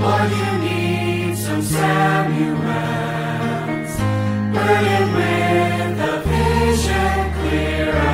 you need some Samuels. Burden with the vision clear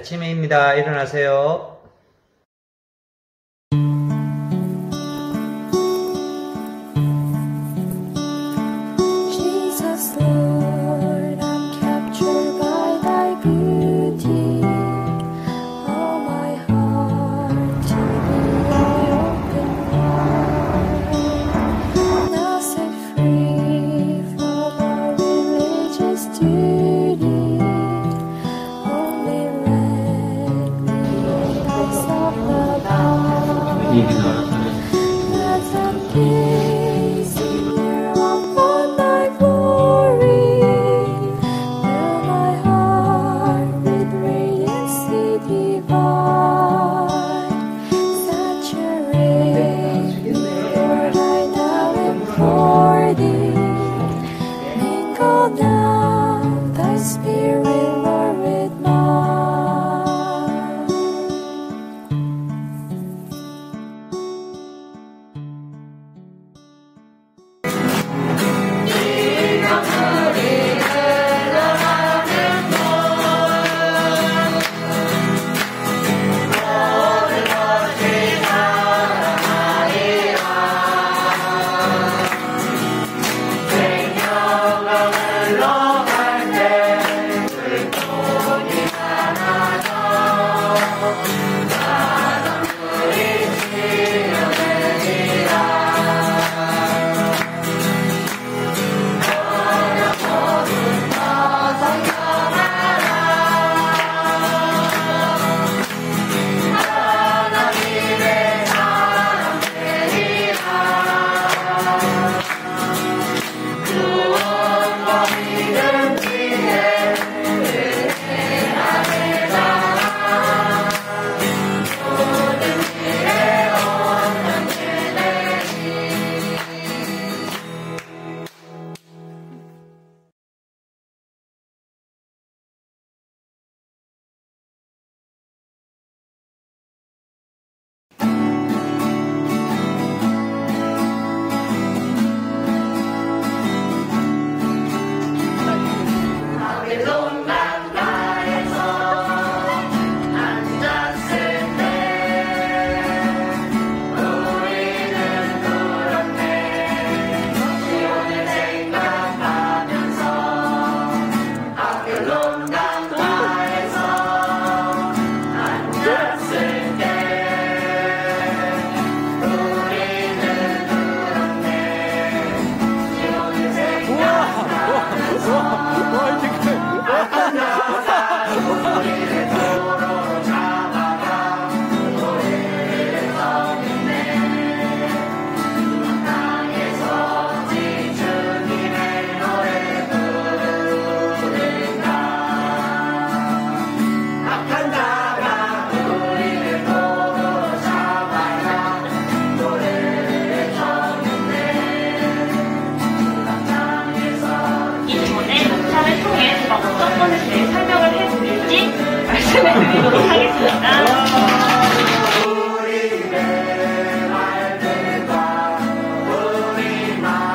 아침입니다. 일어나세요. 你知道 말씀해 드리도록 하겠습니다.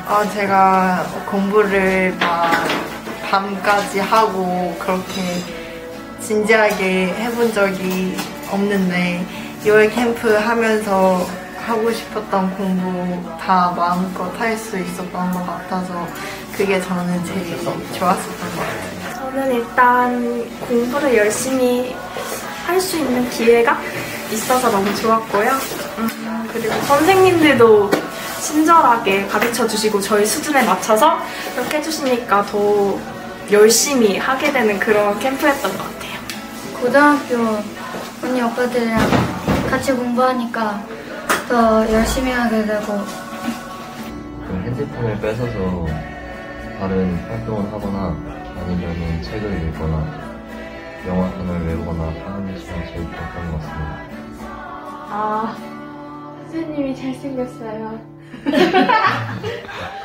어, 제가 공부를 막 밤까지 하고 그렇게 진지하게 해본 적이 없는데 6월 캠프 하면서 하고 싶었던 공부 다 마음껏 할 수 있었던 것 같아서 그게 저는 제일 좋았었던 것 같아요. 저는 일단 공부를 열심히 할 수 있는 기회가 있어서 너무 좋았고요. 음, 그리고 선생님들도 친절하게 가르쳐 주시고 저희 수준에 맞춰서 이렇게 해주시니까 더 열심히 하게 되는 그런 캠프였던 것 같아요. 고등학교 언니 오빠들이랑 같이 공부하니까 더 열심히 하게 되고 그 핸드폰을 뺏어서 다른 활동을 하거나 아니면 책을 읽거나 영화관을 외우거나 하는 시간이 제일 좋았던 것 같습니다. 아, 선생님이 잘생겼어요.